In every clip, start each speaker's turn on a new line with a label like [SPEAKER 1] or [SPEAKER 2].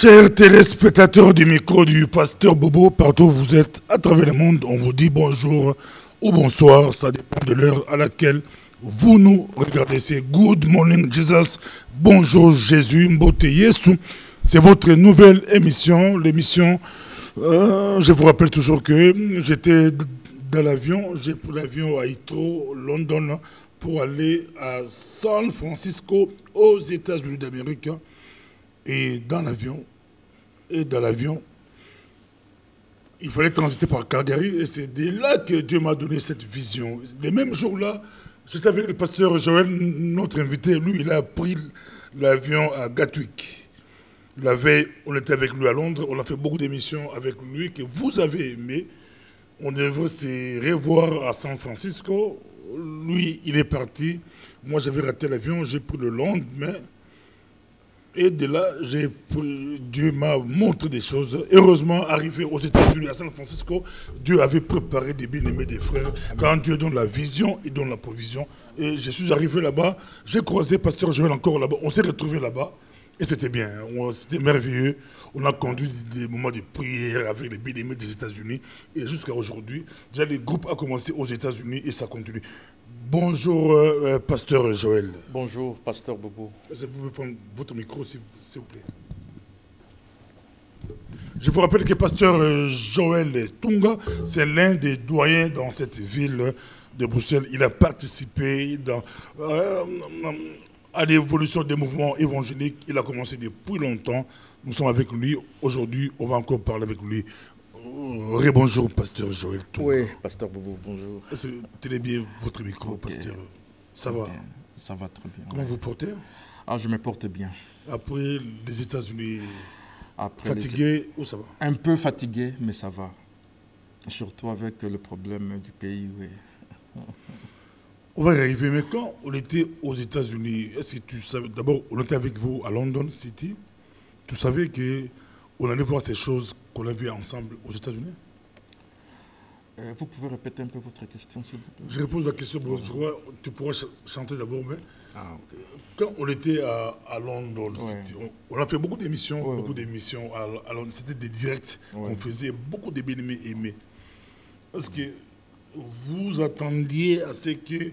[SPEAKER 1] Chers téléspectateurs du micro du pasteur Bobo, partout où vous êtes à travers le monde, on vous dit bonjour ou bonsoir, ça dépend de l'heure à laquelle vous nous regardez. C'est Good Morning Jesus, bonjour Jésus, Mbote Yesu. C'est votre nouvelle émission, l'émission, euh, je vous rappelle toujours que j'étais dans l'avion, j'ai pris l'avion à Heathrow, London, pour aller à San Francisco, aux États-Unis d'Amérique. Et dans l'avion, et dans l'avion, il fallait transiter par Calgary. Et c'est de là que Dieu m'a donné cette vision. Les mêmes jours-là, j'étais avec le pasteur Joël, notre invité. Lui, il a pris l'avion à Gatwick. La veille, on était avec lui à Londres. On a fait beaucoup d'émissions avec lui que vous avez aimé. On devrait se revoir à San Francisco. Lui, il est parti. Moi, j'avais raté l'avion. J'ai pris le lendemain. Et de là, Dieu m'a montré des choses. Heureusement, arrivé aux États-Unis, à San Francisco, Dieu avait préparé des bien-aimés, des frères. Quand Dieu donne la vision, il donne la provision. Et je suis arrivé là-bas, j'ai croisé Pasteur Joël encore là-bas. On s'est retrouvé là-bas. Et c'était bien, hein. c'était merveilleux. On a conduit des moments de prière avec les bien-aimés des États-Unis. Et jusqu'à aujourd'hui, déjà le groupe a commencé aux États-Unis et ça continue. Bonjour, euh, euh, pasteur Joël.
[SPEAKER 2] Bonjour, pasteur Bobo.
[SPEAKER 1] Vous pouvez prendre votre micro, s'il vous plaît? Je vous rappelle que pasteur euh, Joël Tunga, c'est l'un des doyens dans cette ville de Bruxelles. Il a participé dans, à l'évolution des mouvements évangéliques. Il a commencé depuis longtemps. Nous sommes avec lui. Aujourd'hui, on va encore parler avec lui. Rebonjour, pasteur Joël.
[SPEAKER 2] Oui, pasteur Boubou, bonjour.
[SPEAKER 1] Tenez bien votre micro, pasteur? Ça va?
[SPEAKER 2] Ça va très bien.
[SPEAKER 1] Comment vous portez?
[SPEAKER 2] Ah, je me porte bien.
[SPEAKER 1] Après les États-Unis, fatigué ou ça va?
[SPEAKER 2] Un peu fatigué, mais ça va. Surtout avec le problème du pays, oui.
[SPEAKER 1] On va y arriver, mais quand on était aux États-Unis, est-ce que tu savais, d'abord, on était avec vous à London City, tu savais qu'on allait voir ces choses qu'on a vu ensemble aux États-Unis
[SPEAKER 2] euh, Vous pouvez répéter un peu votre question, s'il vous plaît.
[SPEAKER 1] Je réponds la question, bon, je crois, tu pourras chanter d'abord, mais ah, quand on était à, Londres, on, a fait beaucoup d'émissions, beaucoup d'émissions à, Londres, c'était des directs qu'on faisait, beaucoup de bien aimés. Parce que vous attendiez à ce que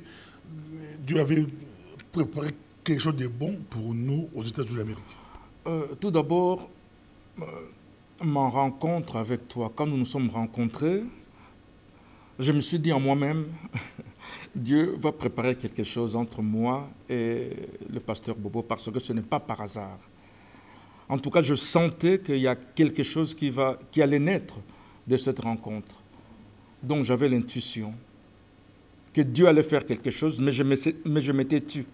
[SPEAKER 1] Dieu avait préparé quelque chose de bon pour nous aux États-Unis d'Amérique.
[SPEAKER 2] Euh, Tout d'abord, euh, ma rencontre avec toi, quand nous nous sommes rencontrés, je me suis dit en moi-même, Dieu va préparer quelque chose entre moi et le pasteur Bobo parce que ce n'est pas par hasard. En tout cas, je sentais qu'il y a quelque chose qui, va, qui allait naître de cette rencontre. Donc j'avais l'intuition que Dieu allait faire quelque chose, mais je m'étais tu.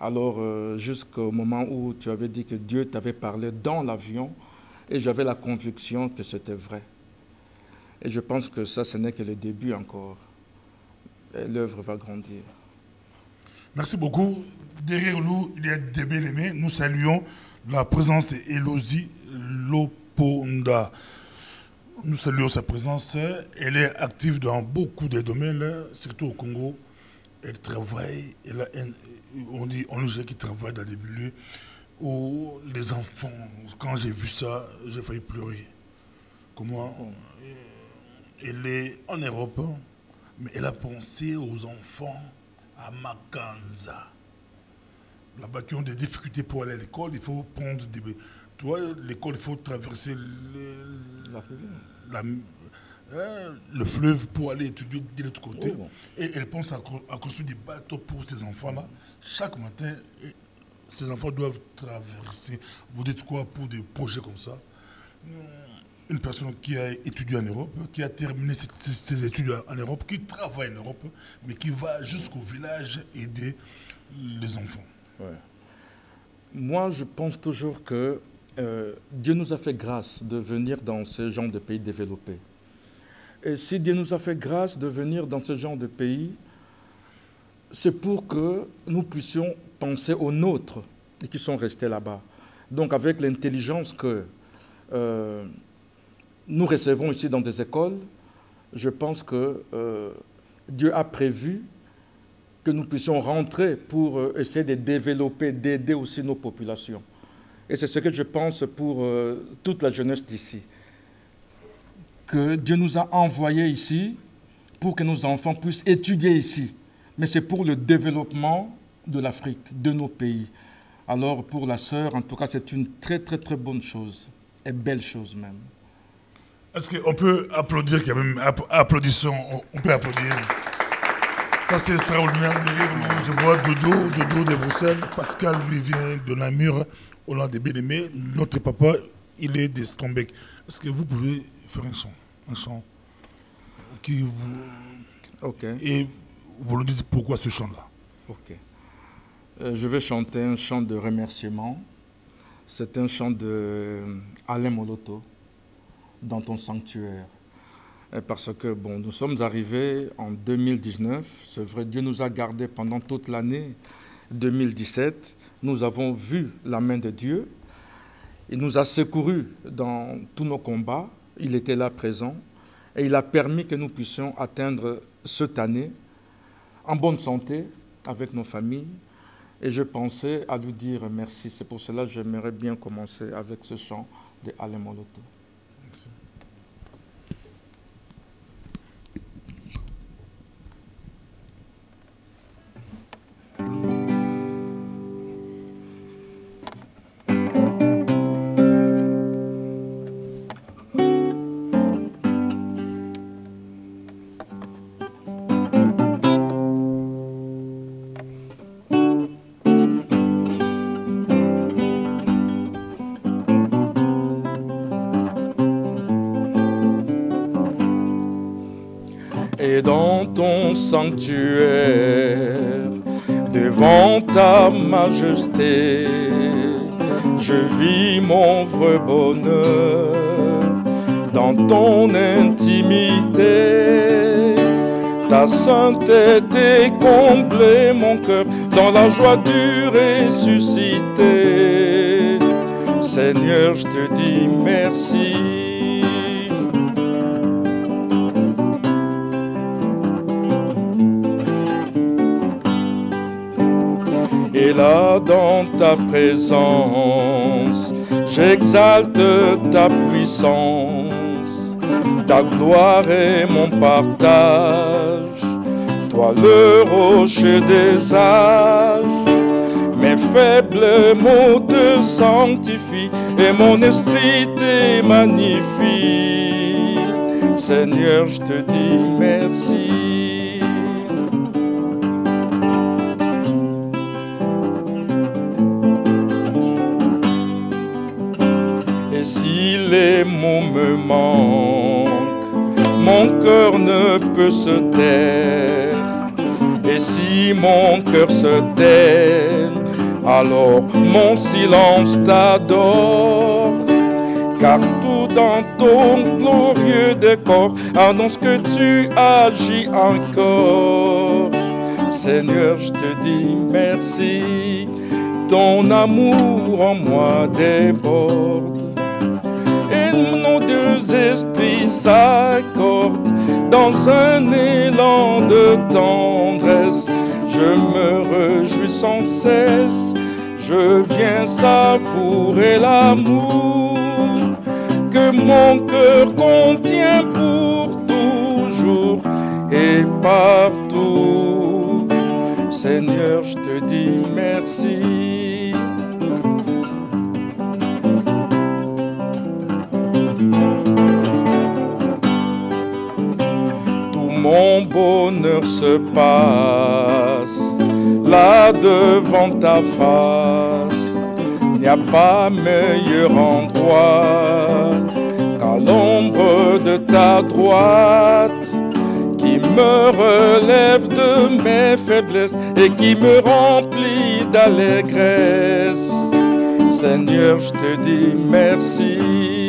[SPEAKER 2] Alors, euh, jusqu'au moment où tu avais dit que Dieu t'avait parlé dans l'avion, et j'avais la conviction que c'était vrai. Et je pense que ça, ce n'est que le début encore. L'œuvre va grandir.
[SPEAKER 1] Merci beaucoup. Derrière nous, il y a des belles aimés. Nous saluons la présence d'Elosie Loponda. Nous saluons sa présence. Elle est active dans beaucoup de domaines, surtout au Congo. Elle travaille, elle a on dit, on dit qu'il travaille dans des milieux où les enfants, quand j'ai vu ça, j'ai failli pleurer. Comment elle est en Europe, mais elle a pensé aux enfants à Makanza. Là-bas, qui ont des difficultés pour aller à l'école, il faut prendre des. Tu vois, l'école, il faut traverser le, hein, le fleuve pour aller étudier de l'autre côté. Oh. Et elle pense à, construire des bateaux pour ces enfants-là. Chaque matin, ces enfants doivent traverser. Vous dites quoi pour des projets comme ça? Une personne qui a étudié en Europe, qui a terminé ses, études en Europe, qui travaille en Europe, mais qui va jusqu'au village aider les enfants.
[SPEAKER 2] Moi, je pense toujours que euh, Dieu nous a fait grâce de venir dans ce genre de pays développés. Et si Dieu nous a fait grâce de venir dans ce genre de pays, c'est pour que nous puissions penser aux nôtres qui sont restés là-bas. Donc avec l'intelligence que euh, nous recevons ici dans des écoles, je pense que euh, Dieu a prévu que nous puissions rentrer pour euh, essayer de développer, d'aider aussi nos populations. Et c'est ce que je pense pour toute la jeunesse d'ici. Que Dieu nous a envoyés ici pour que nos enfants puissent étudier ici. Mais c'est pour le développement de l'Afrique, de nos pays. Alors pour la sœur, en tout cas, c'est une très très très bonne chose, et belle chose même.
[SPEAKER 1] Est-ce qu'on peut applaudir quand même? Applaudissons, on peut applaudir. Ça, c'est extraordinaire. Je vois Dodo, Dodo de Bruxelles. Pascal, lui, vient de Namur, Hollande de Bénémé. Notre papa, il est de Stombeck. Est-ce que vous pouvez faire un son Un son qui vous. Et vous nous dites pourquoi ce chant-là
[SPEAKER 2] Ok. Euh, je vais chanter un chant de remerciement. C'est un chant de Alain Moloto dans ton sanctuaire. Parce que bon, nous sommes arrivés en 2019, c'est vrai, Dieu nous a gardés pendant toute l'année 2017. Nous avons vu la main de Dieu. Il nous a secourus dans tous nos combats. Il était là présent. Et il a permis que nous puissions atteindre cette année en bonne santé avec nos familles. Et je pensais à lui dire merci. C'est pour cela que j'aimerais bien commencer avec ce chant de Alain Moloto. Ton sanctuaire, devant ta majesté, je vis mon vrai bonheur dans ton intimité. Ta sainteté comblait mon cœur dans la joie du ressuscité. Seigneur, je te dis merci. Dans ta présence, j'exalte ta puissance, ta gloire est mon partage, toi le rocher des âges. Mes faibles mots te sanctifient et mon esprit te magnifie. Seigneur, je te dis merci. Se taire. Et si mon cœur se tait, alors mon silence t'adore. Car tout dans ton glorieux décor annonce que tu agis encore. Seigneur, je te dis merci, ton amour en moi déborde nos deux esprits s'accordent dans un élan de tendresse. Je me réjouis sans cesse, je viens savourer l'amour que mon cœur contient pour toujours et partout. Mon bonheur se passe là devant ta face. Il n'y a pas meilleur endroit qu'à l'ombre de ta droite qui me relève de mes faiblesses et qui me remplit d'allégresse. Seigneur, je te dis merci.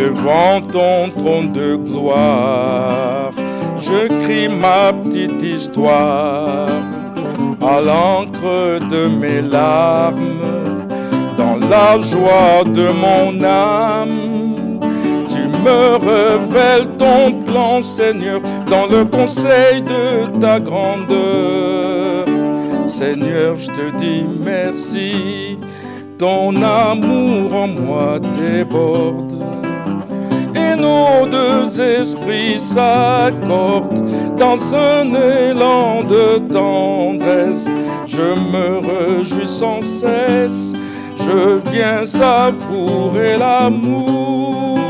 [SPEAKER 2] Devant ton trône de gloire, je crie ma petite histoire à l'encre de mes larmes, dans la joie de mon âme. Tu me révèle ton plan, Seigneur, dans le conseil de ta grandeur. Seigneur, je te dis merci, ton amour en moi déborde. Et nos deux esprits s'accordent dans un élan de tendresse. Je me réjouis sans cesse, je viens savourer l'amour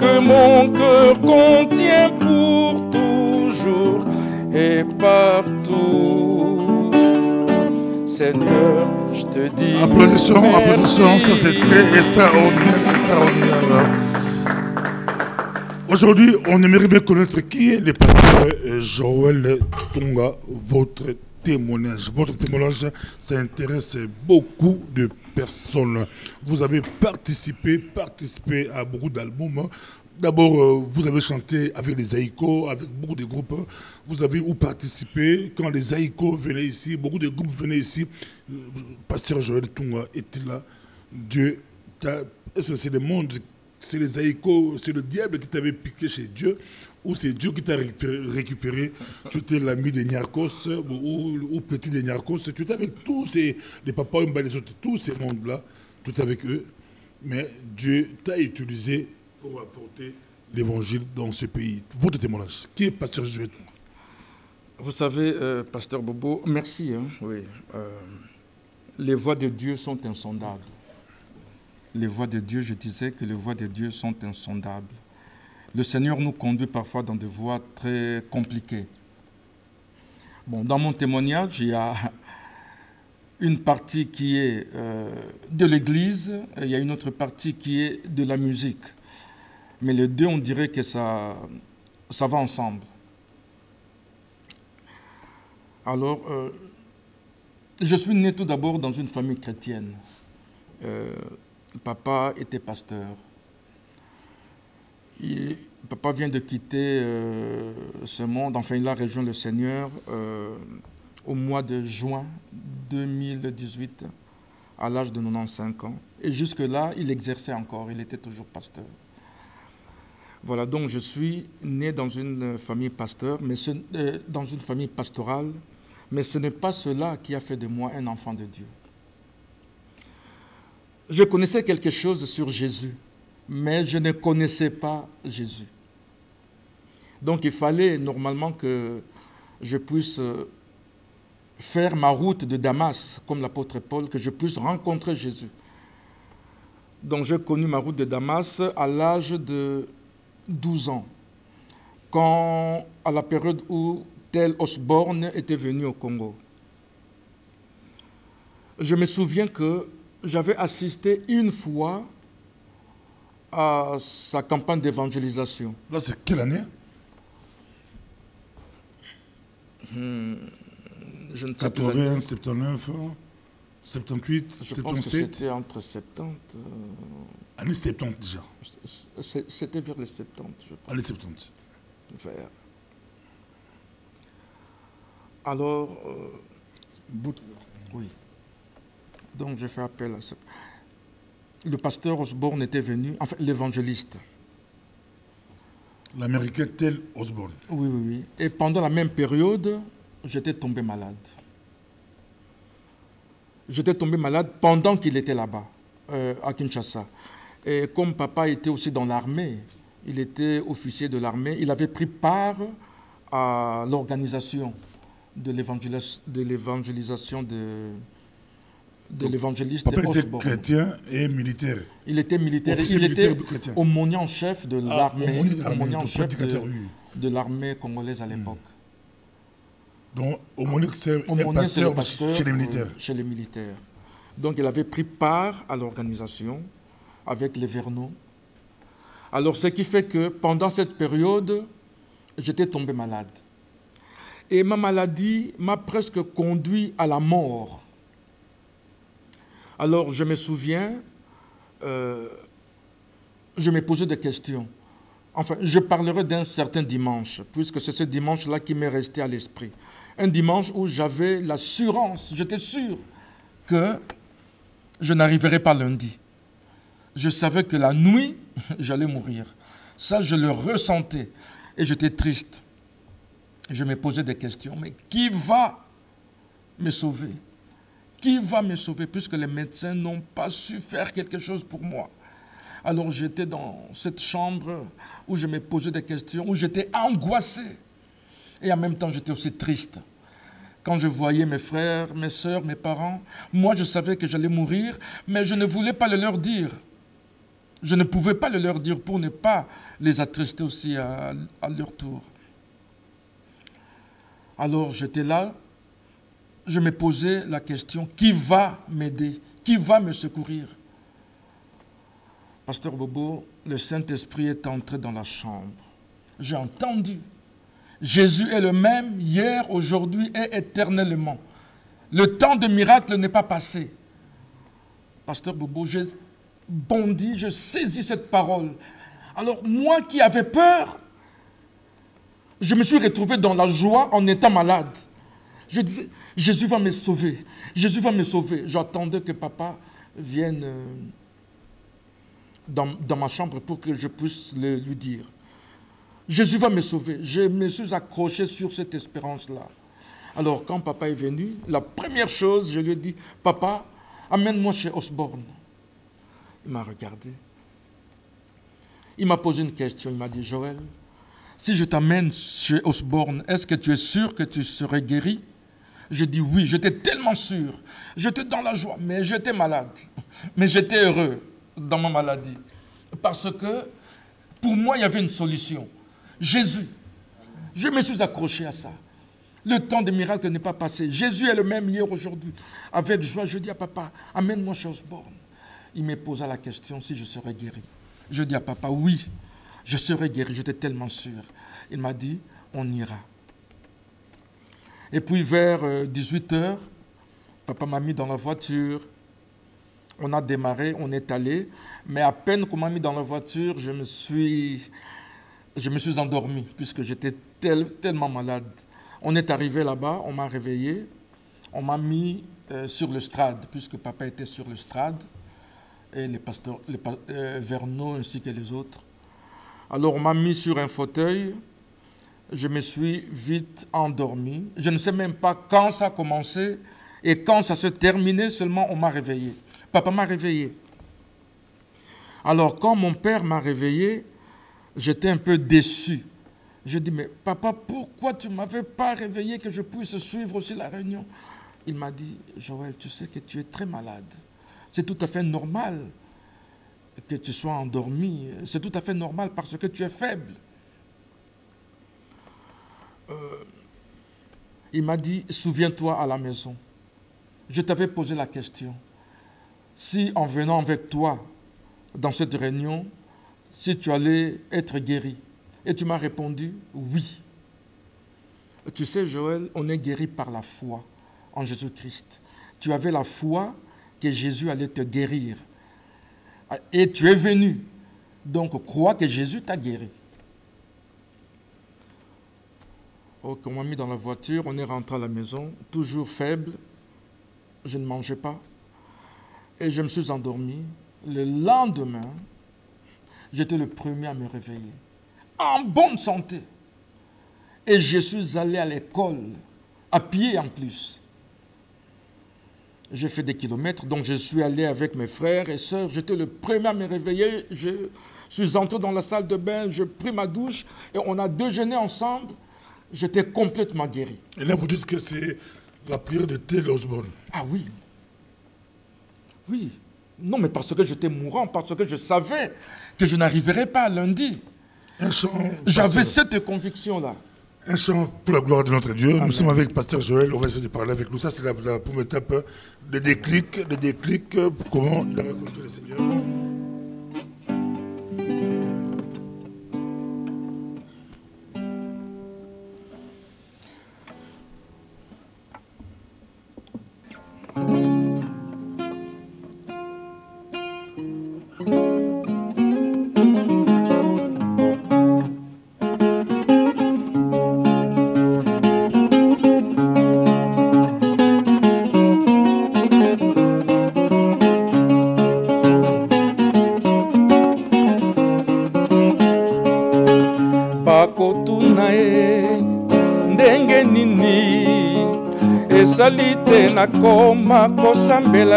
[SPEAKER 2] que mon cœur contient pour toujours et partout. Seigneur, je te dis.
[SPEAKER 1] Applaudissons, applaudissons, ça c'est très extraordinaire, extraordinaire. Aujourd'hui, on aimerait bien connaître qui est le pasteur euh, Joël Tonga, votre témoignage. Votre témoignage, ça intéresse beaucoup de personnes. Vous avez participé, participé à beaucoup d'albums. D'abord, euh, vous avez chanté avec les Aïkos, avec beaucoup de groupes. Vous avez ou participé quand les Aïkos venaient ici, beaucoup de groupes venaient ici. Euh, Pasteur Joël Tunga était là? Dieu, est-ce que c'est le monde, c'est les Aïkos, c'est le diable qui t'avait piqué chez Dieu ou c'est Dieu qui t'a récupéré, tu étais l'ami de Niarkos ou, petit de Niarkos, tu étais avec tous ces, les papas, les autres, tous ces mondes-là, tu étais avec eux, mais Dieu t'a utilisé pour apporter l'évangile dans ce pays. Votre témoignage, qui est pasteur Joël?
[SPEAKER 2] Vous savez, euh, pasteur Bobo, merci. Hein, oui, euh, les voix de Dieu sont insondables. Les voix de Dieu, je disais que les voix de Dieu sont insondables le Seigneur nous conduit parfois dans des voies très compliquées. Dans mon témoignage, il y a une partie qui est euh, de l'Église, il y a une autre partie qui est de la musique. Mais les deux, on dirait que ça, ça va ensemble. Alors, euh, je suis né tout d'abord dans une famille chrétienne. Euh, papa était pasteur papa vient de quitter euh, ce monde, enfin il a rejoint le Seigneur euh, au mois de juin 2018 à l'âge de 95 ans. Et jusque-là, il exerçait encore, il était toujours pasteur. Voilà, donc je suis né dans une famille pasteur, mais euh, dans une famille pastorale, mais ce n'est pas cela qui a fait de moi un enfant de Dieu. Je connaissais quelque chose sur Jésus, mais je ne connaissais pas Jésus. Donc il fallait normalement que je puisse euh, faire ma route de Damas, comme l'apôtre Paul, que je puisse rencontrer Jésus. Donc j'ai connu ma route de Damas à l'âge de 12 ans, quand, à la période où tel Osborne était venu au Congo. Je me souviens que j'avais assisté une fois à sa campagne d'évangélisation.
[SPEAKER 1] Là, c'est quelle année?
[SPEAKER 2] Hmm,
[SPEAKER 1] je ne 80, 79, 78,
[SPEAKER 2] je
[SPEAKER 1] 77
[SPEAKER 2] pense que c'était entre 70. Euh,
[SPEAKER 1] Année 70 déjà.
[SPEAKER 2] C'était vers les 70, je pense.
[SPEAKER 1] Année 70.
[SPEAKER 2] Vers. Alors. Euh, oui. Donc, j'ai fait appel à ça le pasteur Osborne était venu, enfin l'évangéliste.
[SPEAKER 1] L'américain tel Osborne.
[SPEAKER 2] Oui, oui, oui. Et pendant la même période, j'étais tombé malade. J'étais tombé malade pendant qu'il était là-bas, euh, à Kinshasa. Et comme papa était aussi dans l'armée, il était officier de l'armée, il avait pris part à l'organisation de l'évangélisation de, de l'évangéliste
[SPEAKER 1] était chrétien et militaire.
[SPEAKER 2] Il était militaire. il était aumônier chef de ah, l'armée, aumônier chef de, l'armée congolaise à hmm. l'époque.
[SPEAKER 1] Donc, aumônier, c'est pasteur, pasteur chez les militaires.
[SPEAKER 2] chez les militaires. Donc, il avait pris part à l'organisation avec les Verneaux. Alors, ce qui fait que pendant cette période, j'étais tombé malade. Et ma maladie m'a presque conduit à la mort. Alors je me souviens, euh, je me posais des questions. Enfin, je parlerai d'un certain dimanche, puisque c'est ce dimanche-là qui m'est resté à l'esprit. Un dimanche où j'avais l'assurance, j'étais sûr que je n'arriverais pas lundi. Je savais que la nuit, j'allais mourir. Ça, je le ressentais. Et j'étais triste. Je me posais des questions. Mais qui va me sauver? Qui va me sauver puisque les médecins n'ont pas su faire quelque chose pour moi Alors j'étais dans cette chambre où je me posais des questions, où j'étais angoissé. Et en même temps, j'étais aussi triste. Quand je voyais mes frères, mes soeurs, mes parents, moi je savais que j'allais mourir, mais je ne voulais pas le leur dire. Je ne pouvais pas le leur dire pour ne pas les attrister aussi à, à leur tour. Alors j'étais là, je me posais la question, qui va m'aider Qui va me secourir? Pasteur Bobo, le Saint-Esprit est entré dans la chambre. J'ai entendu. Jésus est le même hier, aujourd'hui et éternellement. Le temps de miracle n'est pas passé. Pasteur Bobo, j'ai bondi, je saisis cette parole. Alors moi qui avais peur, je me suis retrouvé dans la joie en étant malade. Je disais, Jésus va me sauver. Jésus va me sauver. J'attendais que papa vienne euh, dans, dans, ma chambre pour que je puisse le, lui dire. Jésus va me sauver. Je me suis accroché sur cette espérance-là. Alors quand papa est venu, la première chose, je lui ai dit, papa, amène-moi chez Osborne. Il m'a regardé. Il m'a posé une question. Il m'a dit, Joël, si je t'amène chez Osborne, est-ce que tu es sûr que tu serais guéri? Je dis oui, j'étais tellement sûr. J'étais dans la joie, mais j'étais malade. Mais j'étais heureux dans ma maladie. Parce que pour moi, il y avait une solution. Jésus. Je me suis accroché à ça. Le temps des miracles n'est pas passé. Jésus est le même hier, aujourd'hui. Avec joie, je dis à papa, amène-moi chez Osborne. Il me posa la question si je serais guéri. Je dis à papa, oui, je serai guéri, j'étais tellement sûr. Il m'a dit, on ira. Et puis vers 18 euh, papa m'a mis dans la voiture. On a démarré, on est allé. Mais à peine qu'on m'a mis dans la voiture, je me suis, je me suis endormi puisque j'étais tellement malade. On est arrivé là-bas, on m'a réveillé. On m'a mis euh, sur le strade puisque papa était sur le strade et les pasteurs, les, euh, ainsi que les autres. Alors on m'a mis sur un fauteuil, je me suis vite endormi. Je ne sais même pas quand ça a commencé et quand ça se terminait, seulement on m'a réveillé. Papa m'a réveillé. Alors quand mon père m'a réveillé, j'étais un peu déçu. Je dis, mais papa, pourquoi tu ne m'avais pas réveillé que je puisse suivre aussi la réunion? Il m'a dit, Joël, tu sais que tu es très malade. C'est tout à fait normal que tu sois endormi. C'est tout à fait normal parce que tu es faible. Euh, il m'a dit, souviens-toi à la maison. Je t'avais posé la question. Si en venant avec toi dans cette réunion, si tu allais être guéri. Et tu m'as répondu, oui. Tu sais, Joël, on est guéri par la foi en Jésus-Christ. Tu avais la foi que Jésus allait te guérir. Et tu es venu. Donc crois que Jésus t'a guéri. Oh, on m'a mis dans la voiture, on est rentré à la maison, toujours faible. Je ne mangeais pas. Et je me suis endormi. Le lendemain, j'étais le premier à me réveiller. En bonne santé. Et je suis allé à l'école, à pied en plus. J'ai fait des kilomètres, donc je suis allé avec mes frères et sœurs. J'étais le premier à me réveiller. Je suis entré dans la salle de bain, je pris ma douche et on a déjeuné ensemble. J'étais complètement guéri.
[SPEAKER 1] Et là, vous dites que c'est la prière de Tel Osborne.
[SPEAKER 2] Ah oui. Oui. Non, mais parce que j'étais mourant, parce que je savais que je n'arriverais pas lundi. J'avais cette conviction-là.
[SPEAKER 1] Un chant pour la gloire de notre Dieu. Nous sommes avec Pasteur Joël. On va essayer de parler avec nous. Ça, c'est la, la, première étape. Le déclic, le déclic pour comment il a rencontré le Seigneur.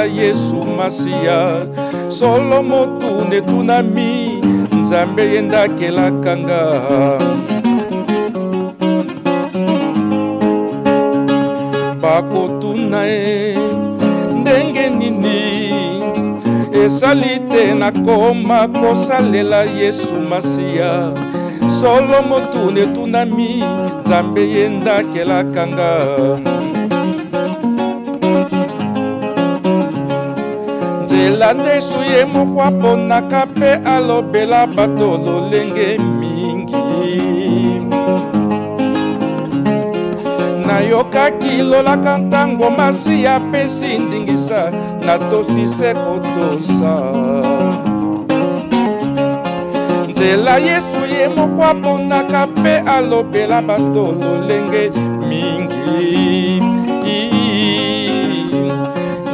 [SPEAKER 2] Yesu masiya solo motu netunami nzambe ye ndakelakanga bakotuna ye ndenge nini? Esali te nakoma kosalela yesu masiya solo motu netunami nzambe ye ndakelakanga nzela nde suye mokuapo na kape alobela bato lolenge mingi. Nayokaki lolaka ntango masiya pesi ndingisa natosise kotosa. Nzela yesu ye mokuaponaka mpe alobela bato lolenge mingi.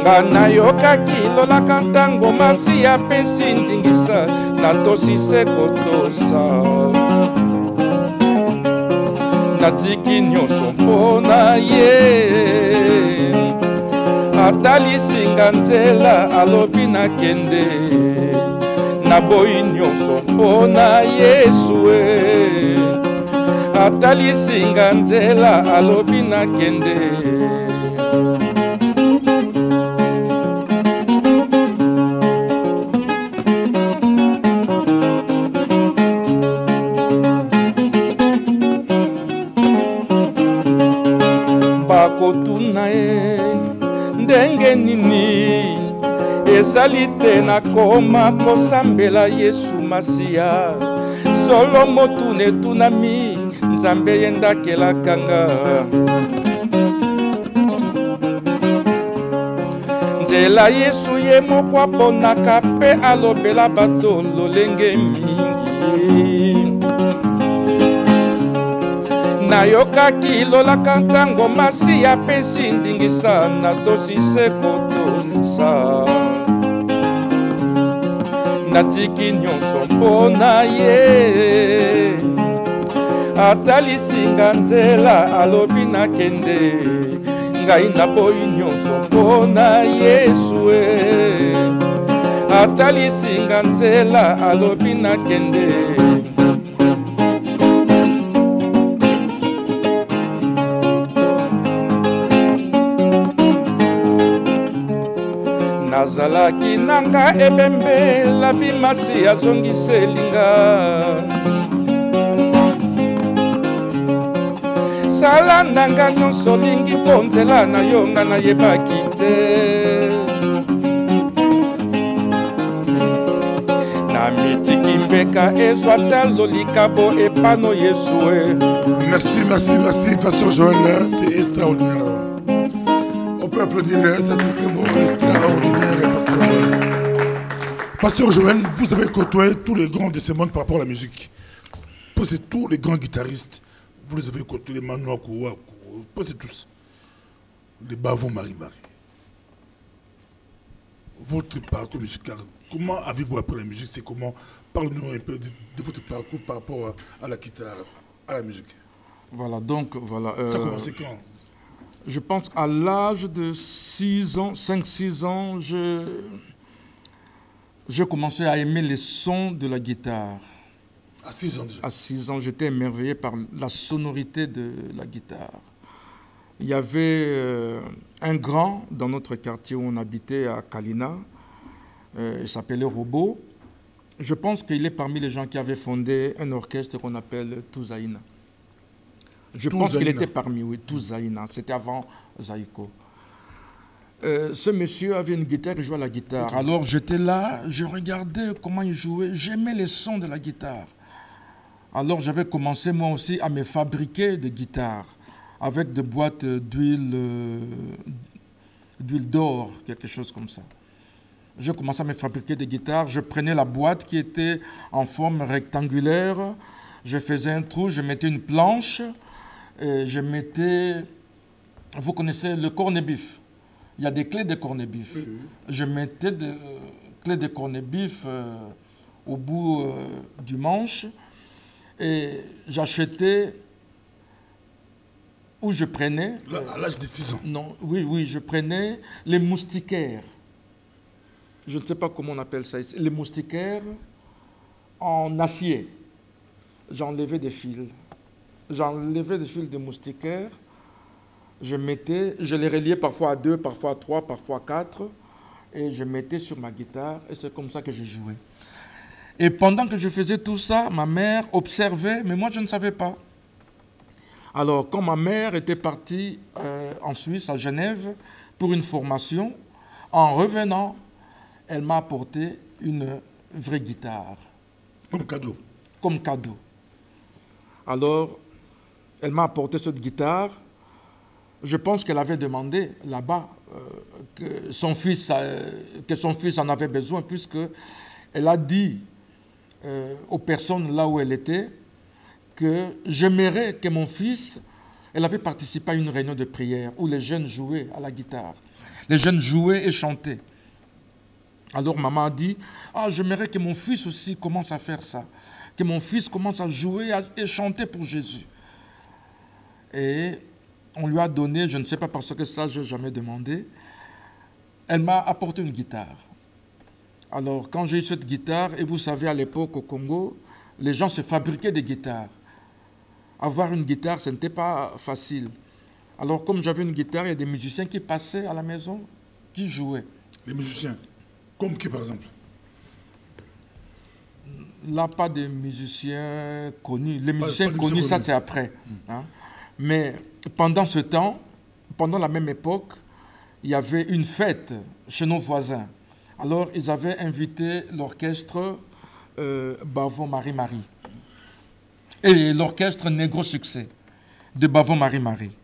[SPEAKER 2] Nga nayokaki lolaka ntango masi apesi ndingisa natosise kotosa. Natiki nyonso mpo na ye atalisinga nzela alobi nakende. Naboyi nyonso mpo na yesu e atalisinga nzela alobi nakende esali te nakoma kosambela yesu masiya solo motu netunami nzambe ye ndakelakanga. Nzela yesu ye moko aponaka mpe alobela bato lolenge mingi nayokaki lolaka ntango masi apesi ndingisa natosise kotosa natiki nyonso mpo na ye atalisinga nzela alobi nakende. Ngai naboyi nyonso mpo na yesu e atalisinga nzela alobi nakende nazalaki nanga ebembe lavi masi azongiselinga sala nanga nyonso lingi mpo nzela na yo nga nayebaki te na mitiki mbeka ezwa talo likabo epano yesu e
[SPEAKER 1] Merci, merci, merci, Pasteur Joël. C'est extraordinaire. On peut applaudir, ça c'est très beau, extraordinaire, Pasteur Joël. Pasteur Joël, vous avez côtoyé tous les grands de ce monde par rapport à la musique. C'est tous les grands guitaristes. Vous les avez côtoyés, Manu Akouakou, c'est tous. Les Bavons Marie-Marie. Votre parcours musical, comment avez-vous appris la musique? C'est comment? Parlez-nous un peu de, de votre parcours par rapport à, à la guitare, à la musique.
[SPEAKER 2] Voilà, donc voilà.
[SPEAKER 1] Ça a
[SPEAKER 2] euh,
[SPEAKER 1] commencé quand?
[SPEAKER 2] Je pense qu'à l'âge de 6 ans, 5-6 ans, je, j'ai commencé à aimer les sons de la guitare.
[SPEAKER 1] À 6 ans déjà.
[SPEAKER 2] À 6 ans, j'étais émerveillé par la sonorité de la guitare. Il y avait euh, un grand dans notre quartier où on habitait à Kalina. Euh, il s'appelait Robot. Je pense qu'il est parmi les gens qui avaient fondé un orchestre qu'on appelle Touzaïna. Je pense qu'il était parmi, oui, Touzaïna. C'était avant Zaïko. Euh, ce monsieur avait une guitare, il jouait la guitare. Alors j'étais là, je regardais comment il jouait, j'aimais les sons de la guitare. Alors j'avais commencé moi aussi à me fabriquer des guitares avec des boîtes d'huile euh, d'huile d'or, quelque chose comme ça. J'ai commencé à me fabriquer des guitares. Je prenais la boîte qui était en forme rectangulaire. Je faisais un trou, je mettais une planche. Je mettais. Vous connaissez le corned-beef Il y a des clés de corned-beef. Je mettais des euh, clés de corned-beef euh, au bout euh, du manche. Et j'achetais où je prenais...
[SPEAKER 1] à l'âge de 6 ans
[SPEAKER 2] Non, oui, oui, je prenais les moustiquaires. Je ne sais pas comment on appelle ça ici. Les moustiquaires en acier. J'enlevais des fils. J'enlevais des fils de moustiquaires. Je mettais, je les reliais parfois à deux, parfois à trois, parfois à quatre. Et je mettais sur ma guitare et c'est comme ça que je jouais. Et pendant que je faisais tout ça, ma mère observait, mais moi je ne savais pas. Alors, quand ma mère était partie euh, en Suisse, à Genève, pour une formation, en revenant, elle m'a apporté une vraie guitare.
[SPEAKER 1] Comme cadeau
[SPEAKER 2] Comme cadeau. Alors, elle m'a apporté cette guitare. Je pense qu'elle avait demandé là-bas euh, que, son fils, euh, que son fils en avait besoin, puisque elle a dit aux personnes là où elle était que j'aimerais que mon fils, elle avait participé à une réunion de prière où les jeunes jouaient à la guitare. Les jeunes jouaient et chantaient. Alors maman a dit, ah, j'aimerais que mon fils aussi commence à faire ça, que mon fils commence à jouer et chanter pour Jésus. Et on lui a donné, je ne sais pas parce que ça, je n'ai jamais demandé, elle m'a apporté une guitare. Alors quand j'ai eu cette guitare, et vous savez à l'époque au Congo, les gens se fabriquaient des guitares avoir une guitare, ce n'était pas facile. Alors, comme j'avais une guitare, il y a des musiciens qui passaient à la maison, qui jouaient.
[SPEAKER 1] Les musiciens Comme qui, par exemple?
[SPEAKER 2] Là, pas des musiciens connus. Les musiciens connus, ça, c'est après. Hein. Mais pendant ce temps, pendant la même époque, il y avait une fête chez nos voisins. Alors, ils avaient invité l'orchestre euh, Bavo Marie-Marie et l'orchestre Négro Succès de Bavo Marie-Marie.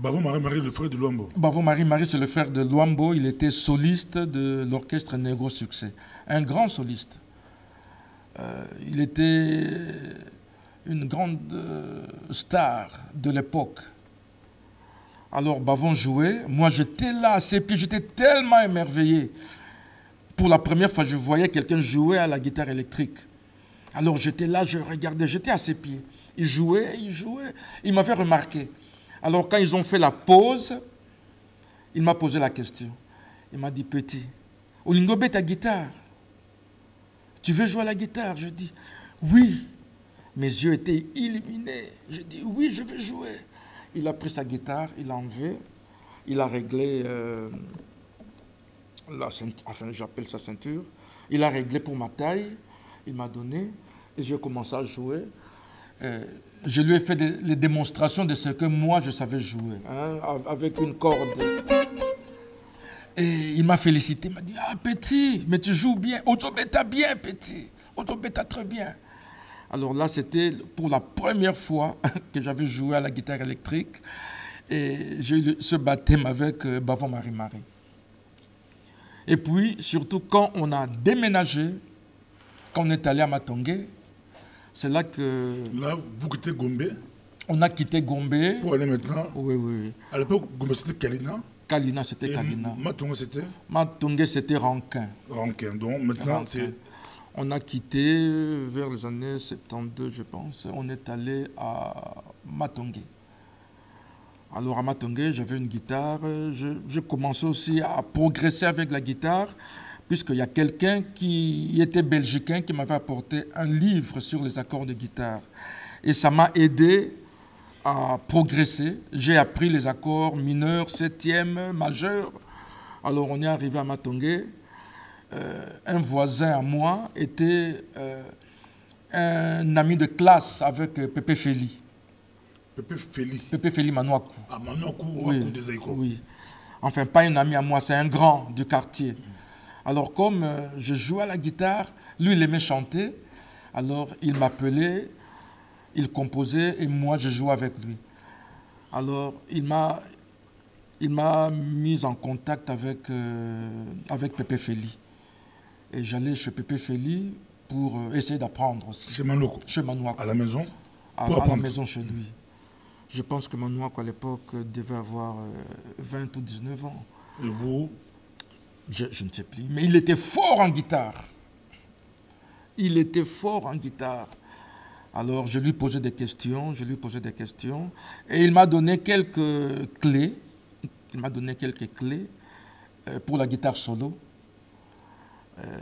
[SPEAKER 1] Bavo Marie-Marie, le frère de Luambo.
[SPEAKER 2] Bavo Marie-Marie, c'est le frère de Luambo. Il était soliste de l'orchestre Négro Succès. Un grand soliste. Euh, il était une grande euh, star de l'époque. Alors Bavon jouait. Moi, j'étais là à ses pieds. J'étais tellement émerveillé. Pour la première fois, je voyais quelqu'un jouer à la guitare électrique. Alors j'étais là, je regardais, j'étais à ses pieds. Il jouait, il jouait. Il m'avait remarqué. Alors quand ils ont fait la pause, il m'a posé la question. Il m'a dit, petit, Olingobe ta guitare. Tu veux jouer à la guitare? Je dis, oui. Mes yeux étaient illuminés. Je dis, oui, je veux jouer. Il a pris sa guitare, il l'a enlevé, il a réglé euh, la ceinture, enfin j'appelle sa ceinture, il a réglé pour ma taille, il m'a donné, et j'ai commencé à jouer. Euh, je lui ai fait des, les démonstrations de ce que moi je savais jouer, hein, avec une corde. Et il m'a félicité, il m'a dit Ah, petit, mais tu joues bien. Otobeta bien, petit. Otobeta très bien. Alors là, c'était pour la première fois que j'avais joué à la guitare électrique. Et j'ai eu ce baptême avec euh, Bavon Marie-Marie. Et puis, surtout, quand on a déménagé, quand on est allé à Matongé, c'est là que.
[SPEAKER 1] Là, vous quittez Gombe?
[SPEAKER 2] On a quitté Gombe.
[SPEAKER 1] Pour aller maintenant?
[SPEAKER 2] Oui, oui.
[SPEAKER 1] À l'époque, Gombe, c'était Kalina?
[SPEAKER 2] Kalina, c'était Kalina.
[SPEAKER 1] Matongé, c'était?
[SPEAKER 2] Matongé, c'était Rankin.
[SPEAKER 1] Rankin, donc maintenant, c'est.
[SPEAKER 2] On a quitté vers les années 72, je pense. On est allé à Matongé. Alors à Matongé, j'avais une guitare. Je, commençais aussi à progresser avec la guitare puisqu'il y a quelqu'un qui était belgicain qui m'avait apporté un livre sur les accords de guitare. Et ça m'a aidé à progresser. J'ai appris les accords mineurs, septième, majeurs. Alors on est arrivé à Matongé. Euh, un voisin à moi était euh, un ami de classe avec Pépé Feli.
[SPEAKER 1] Pépé Feli
[SPEAKER 2] Pépé Feli Manouakou.
[SPEAKER 1] Ah, Manouakou, oui, des
[SPEAKER 2] Oui. Enfin, pas un ami à moi, c'est un grand du quartier. Alors comme euh, je jouais à la guitare, lui il aimait chanter, alors il m'appelait, il composait et moi je jouais avec lui. Alors il m'a il m'a mis en contact avec, euh, avec Pépé Feli. Et j'allais chez Pépé Feli pour euh, essayer d'apprendre aussi.
[SPEAKER 1] Chez Manoko
[SPEAKER 2] Chez Manouako.
[SPEAKER 1] À la maison
[SPEAKER 2] À, à la maison chez lui. Je pense que Manouako à l'époque devait avoir 20 ou 19 ans.
[SPEAKER 1] Et vous?
[SPEAKER 2] Je, ne sais plus, mais il était fort en guitare. Il était fort en guitare. Alors je lui posais des questions, je lui posais des questions, et il m'a donné quelques clés. Il m'a donné quelques clés euh, pour la guitare solo. Euh,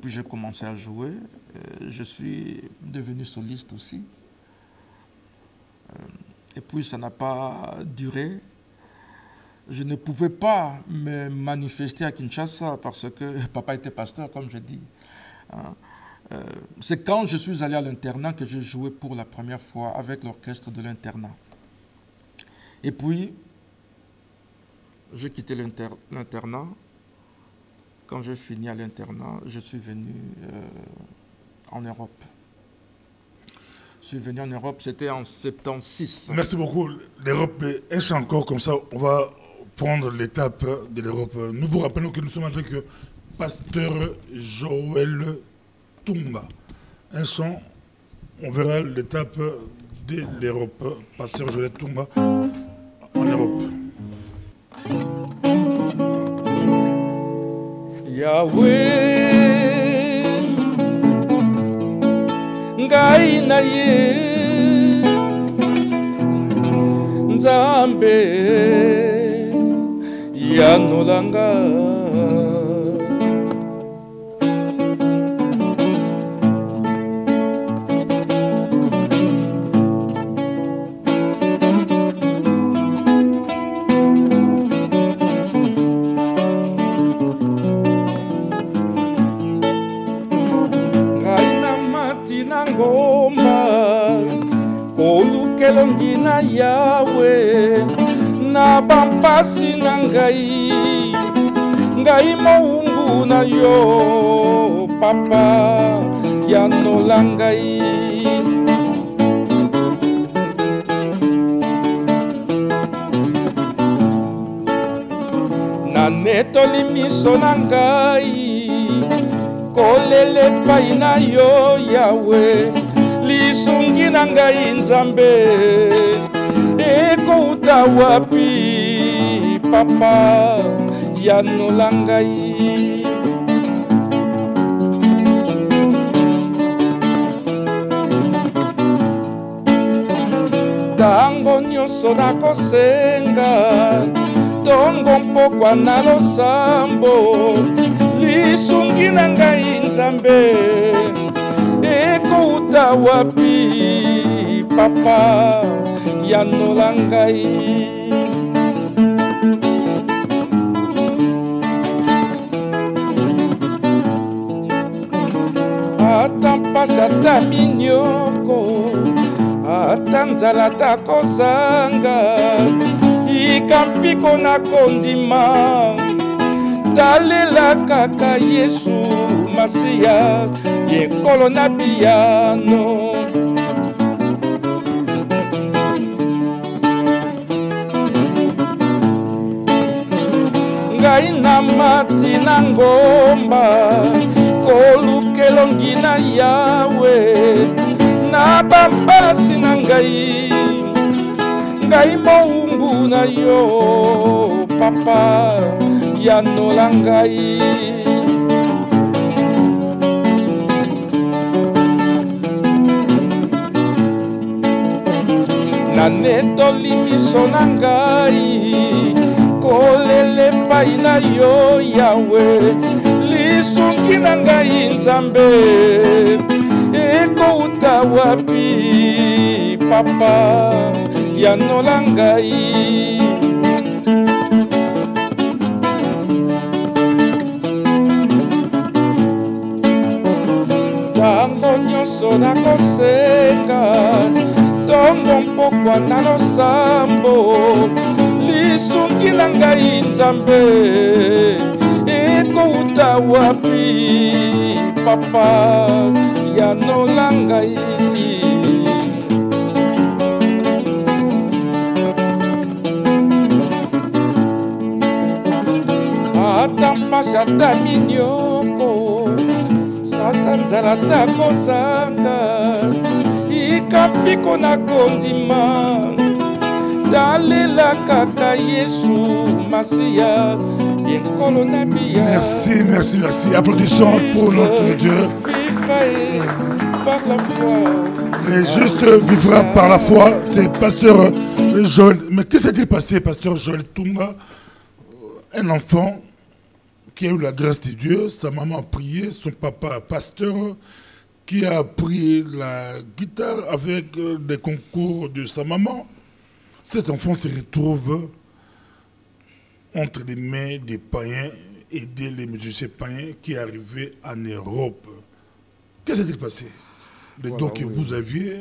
[SPEAKER 2] puis j'ai commencé à jouer. Euh, je suis devenu soliste aussi. et puis ça n'a pas duré. Je ne pouvais pas me manifester à Kinshasa parce que papa était pasteur, comme je dis. Hein. C'est quand je suis allé à l'internat que j'ai joué pour la première fois avec l'orchestre de l'internat. Et puis, j'ai quitté l'internat. Quand j'ai fini à l'internat, je suis venu euh, en Europe. Je suis venu en Europe, c'était en 76.
[SPEAKER 1] Merci beaucoup. L'Europe est encore comme ça. On va prendre l'étape de l'Europe. Nous vous rappelons que nous sommes avec Pasteur Joël Tunga. Un chant, on verra l'étape de l'Europe. Pasteur Joël Tunga en Europe.
[SPEAKER 2] Yahweh ngai na ye nzambe yanolanga bampasi na ngai. Ngai mowumbu na yo papa yanola ngai. Nanetoli miso na ngai kolela epai na yo yawe. Lisungi na ngai nzambe. Ekouta wapi papa yanola ngai. Ntango nyonso nakosenga ntongo mpokwa na losambo lisungi na ngai nzambe. Ekouta wapi papa yanola ngai ata mpasi ata minioko ata nzala ata kozanga. Ikampiko na kondima talela kaka yesu masiya yekolo na biyano ngai na mati na ngomba elongi na yawe na bampasi na ngai. Ngai mowumbu na yo papa yanola ngai. Nanetoli miso na ngai kolela epai na yo yawe. lisungi na ngai nzambe. Ekouta wapi papa yanola ngai. Ntango nyonso nakosenga ntongo mpokwa na losambo. Lisungi na ngai nzambe ekouta wapi papa yanola ngai ata mpasi ata minioko sata nzala ata kozanga. Ikampiko na kondima talela kaka yesu masiya. yenkolo na biya
[SPEAKER 1] Merci, merci, merci. Applaudissons pour notre Dieu.
[SPEAKER 2] fifa e par la foi.
[SPEAKER 1] Le juste vivra par la foi. C'est pasteur Joël. Mais que s'est-il passé, pasteur Joël Tunga Un enfant qui a eu la grâce de Dieu, sa maman a prié, son papa pasteur, qui a appris la guitare avec les concours de sa maman. Cet enfant se retrouve entre les mains des païens, aider les musiciens païens qui arrivaient en Europe. Qu'est-ce qui s'est passé? Les dons que vous aviez,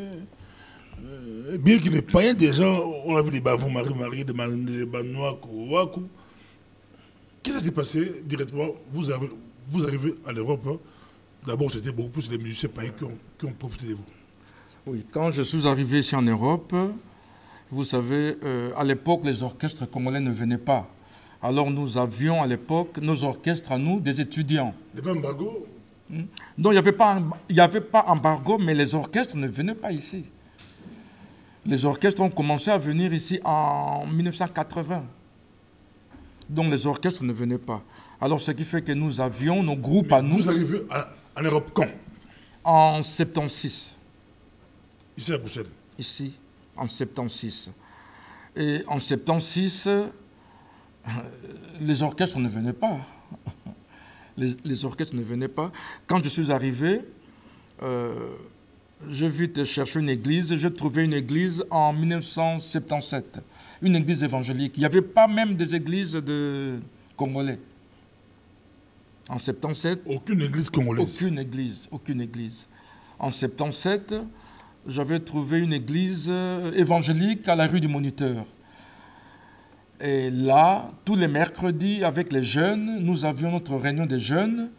[SPEAKER 1] euh, bien que les païens, déjà, on avait les bavons Marie-Marie, les Banois, Kouakou. Qu'est-ce qui s'est passé directement? Vous, avez, vous arrivez en Europe. Hein. D'abord, c'était beaucoup plus les musiciens païens qui ont, qui ont, profité de vous.
[SPEAKER 2] Oui, quand je suis arrivé ici en Europe, vous savez, euh, à l'époque, les orchestres congolais ne venaient pas. Alors nous avions à l'époque nos orchestres à nous, des étudiants.
[SPEAKER 1] Il n'y avait pas embargo
[SPEAKER 2] hmm? Non, il n'y avait, pas, il avait pas embargo, mais les orchestres ne venaient pas ici. Les orchestres ont commencé à venir ici en 1980. Donc les orchestres ne venaient pas. Alors ce qui fait que nous avions nos groupes à nous.
[SPEAKER 1] Vous arrivez en Europe quand?
[SPEAKER 2] En 76.
[SPEAKER 1] Ici à Bruxelles
[SPEAKER 2] Ici, en 76. Et en 76, les orchestres ne venaient pas. Les, orchestres ne venaient pas. Quand je suis arrivé, euh, j'ai vite cherché une église. J'ai trouvé une église en 1977, une église évangélique. Il n'y avait pas même des églises de Congolais. En 77.
[SPEAKER 1] Aucune église congolaise.
[SPEAKER 2] Aucune église, aucune église. En 77, j'avais trouvé une église évangélique à la rue du Moniteur. Et là, tous les mercredis, avec les jeunes, nous avions notre réunion des jeunes.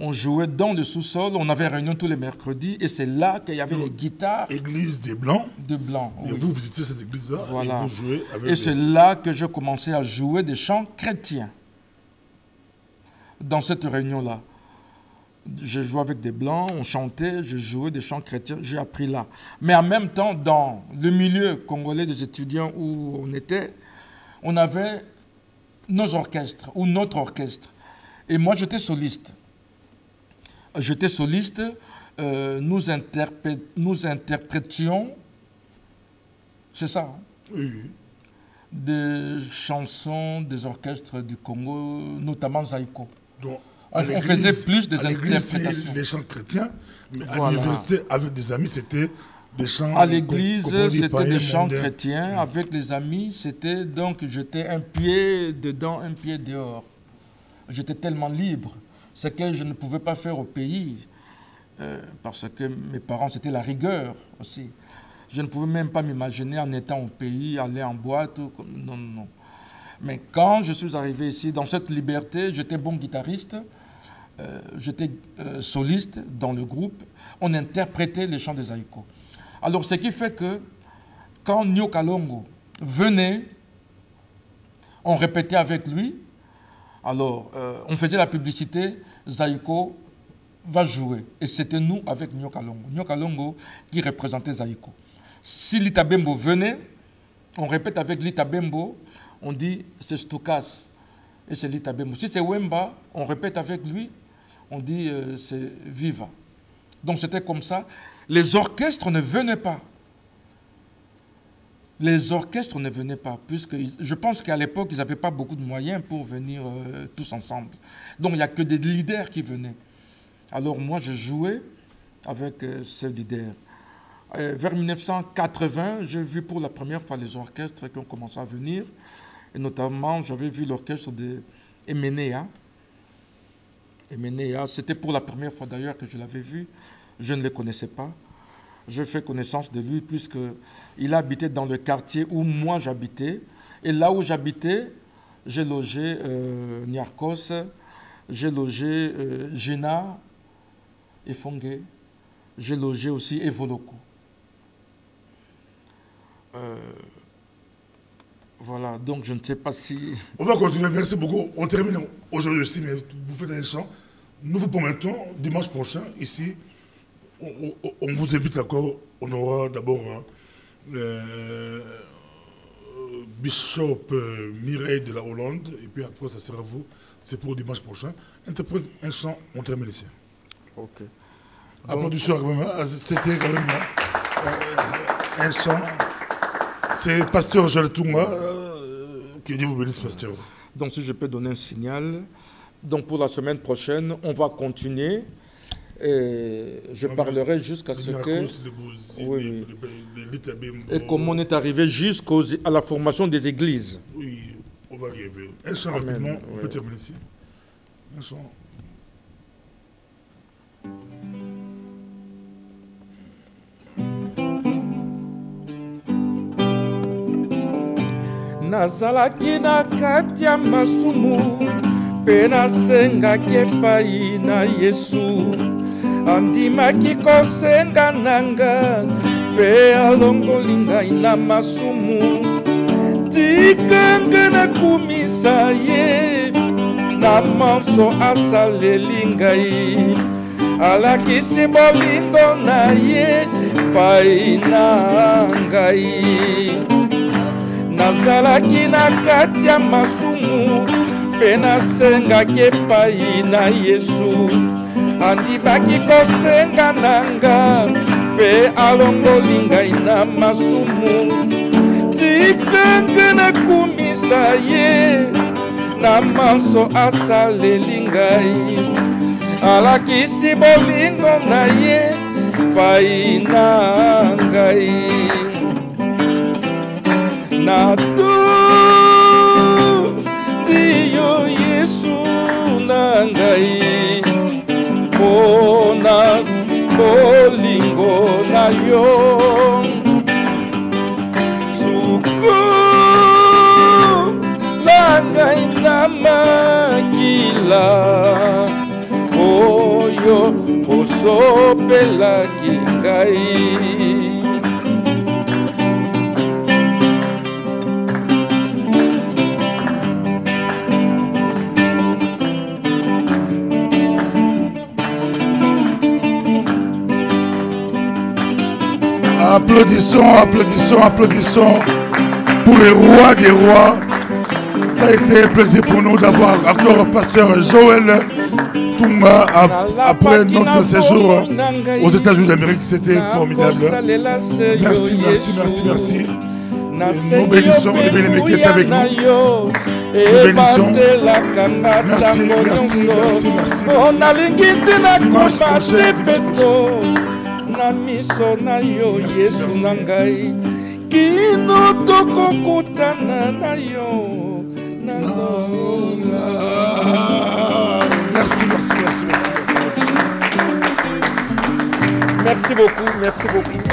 [SPEAKER 2] On jouait dans le sous-sol, on avait réunion tous les mercredis, et c'est là qu'il y avait les guitares.
[SPEAKER 1] Église des Blancs
[SPEAKER 2] De Blancs.
[SPEAKER 1] Et vous visitez cette église-là,
[SPEAKER 2] voilà.
[SPEAKER 1] et vous jouez avec
[SPEAKER 2] Et c'est là que j'ai commencé à jouer des chants chrétiens. Dans cette réunion-là. J'ai joué avec des Blancs, on chantait, j'ai joué des chants chrétiens, j'ai appris là. Mais en même temps, dans le milieu congolais des étudiants où on était, on avait nos orchestres ou notre orchestre. Et moi, j'étais soliste. J'étais soliste. Euh, nous, nous interprétions, c'est ça, hein,
[SPEAKER 1] oui.
[SPEAKER 2] des chansons des orchestres du Congo, notamment Zaïko.
[SPEAKER 1] Donc,
[SPEAKER 2] on, on faisait plus des interprétations.
[SPEAKER 1] Les chants chrétiens, mais à l'université, avec des amis, c'était
[SPEAKER 2] à l'église, c'était des chants chrétiens. Avec les amis, c'était donc j'étais un pied dedans, un pied dehors. J'étais tellement libre. Ce que je ne pouvais pas faire au pays, euh, parce que mes parents, c'était la rigueur aussi. Je ne pouvais même pas m'imaginer en étant au pays, aller en boîte. Ou, non, non, non. Mais quand je suis arrivé ici, dans cette liberté, j'étais bon guitariste, euh, j'étais euh, soliste dans le groupe. On interprétait les chants des haïkus. Alors, ce qui fait que quand Nyo Kalongo venait, on répétait avec lui. Alors, euh, on faisait la publicité, Zaiko va jouer. Et c'était nous avec Nyo Kalongo. Nyo Kalongo qui représentait Zaiko. Si Lita Bembo venait, on répète avec Lita Bembo, on dit c'est Stokas et c'est Lita Bembo. Si c'est Wemba, on répète avec lui, on dit euh, c'est Viva. Donc c'était comme ça les orchestres ne venaient pas. Les orchestres ne venaient pas, puisque je pense qu'à l'époque, ils n'avaient pas beaucoup de moyens pour venir euh, tous ensemble. Donc il n'y a que des leaders qui venaient. Alors moi, je jouais avec euh, ces leaders. Euh, vers 1980, j'ai vu pour la première fois les orchestres qui ont commencé à venir. Et notamment, j'avais vu l'orchestre de Emenea. Emenea, c'était pour la première fois d'ailleurs que je l'avais vu. Je ne le connaissais pas. J'ai fait connaissance de lui puisqu'il habitait dans le quartier où moi j'habitais. Et là où j'habitais, j'ai logé euh, j'ai logé euh, Gena et Fongue, j'ai logé aussi Evoloko. Euh, voilà, donc je ne sais pas si...
[SPEAKER 1] On va continuer, merci beaucoup. On termine aujourd'hui aussi, mais vous faites un chant. Nous vous promettons, dimanche prochain, ici, on, vous invite encore. On aura d'abord hein, le Bishop euh, Mireille de la Hollande, et puis après, ça sera vous. C'est pour dimanche prochain. Interprète un chant, on termine ici.
[SPEAKER 2] Ok.
[SPEAKER 1] Applaudissements quand même. hein. C'était quand même euh, un chant. C'est Pasteur Joël Touma. euh, Que Dieu vous bénisse, Pasteur.
[SPEAKER 2] Donc, si je peux donner un signal. Donc, pour la semaine prochaine, on va continuer. Et je parlerai jusqu'à ce que. Oui, Et comment on est arrivé jusqu'à la formation des églises.
[SPEAKER 1] Oui, on va y arriver. Un
[SPEAKER 2] Amen,
[SPEAKER 1] rapidement, on
[SPEAKER 2] ouais.
[SPEAKER 1] peut terminer ici. Un chant.
[SPEAKER 2] nazalaki na kati ya masumu mpe nasengaki epai na yesu andimaki kosenga nanga mpe alongoli ngai na masumu. Tikanga nakumisa ye na manso asaleli ngai. Alakisi bolingo na ye pai na ngai. Nazalaki na kati ya masumu mpe nasengaki epai na yesu andimaki kosenga nanga mpe alongoli ngai na masumu. Tikanga nakumisa ye na manso asaleli ngai. Alakisi bolingo na ye pai na ngai. Natundi yo yesu na ngai
[SPEAKER 1] Applaudissons, applaudissons, applaudissons pour le roi des rois. Ça a été un plaisir pour nous d'avoir encore Pasteur Joël Touma ap- après notre séjour aux États-Unis d'Amérique. C'était formidable. Merci, merci, merci, merci. Nous bénissons et bien-aimés qui est avec nous. bénissons. Merci, merci, merci, merci, merci. Dimanche prochain, Merci, merci.
[SPEAKER 2] kino tokokutana na yo
[SPEAKER 1] Merci, merci, merci, merci, merci, merci.
[SPEAKER 2] beaucoup merci beaucoup